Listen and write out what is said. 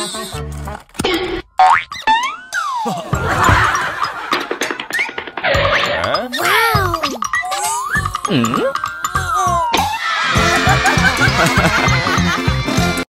哇哦！嗯